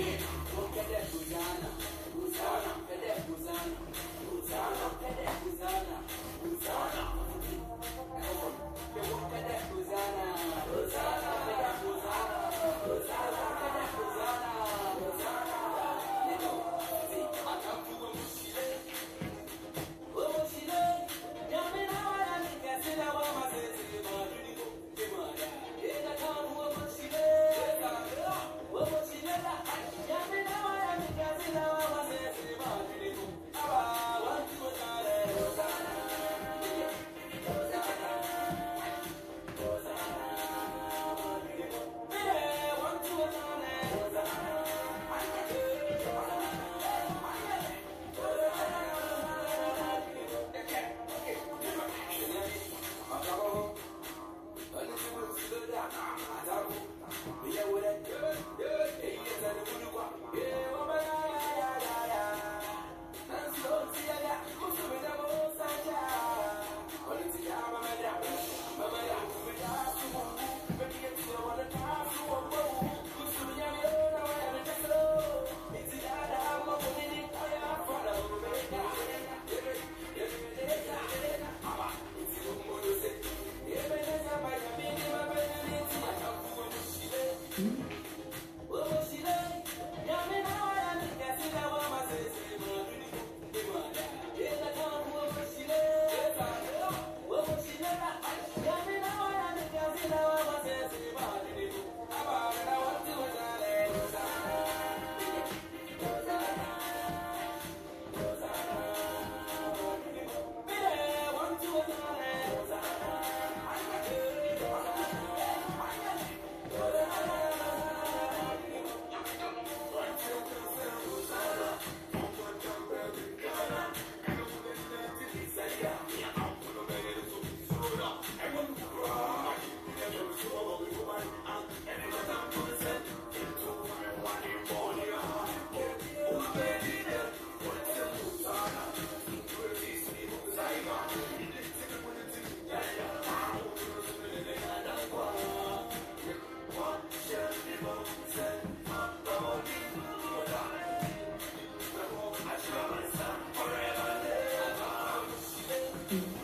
Nah. Mm.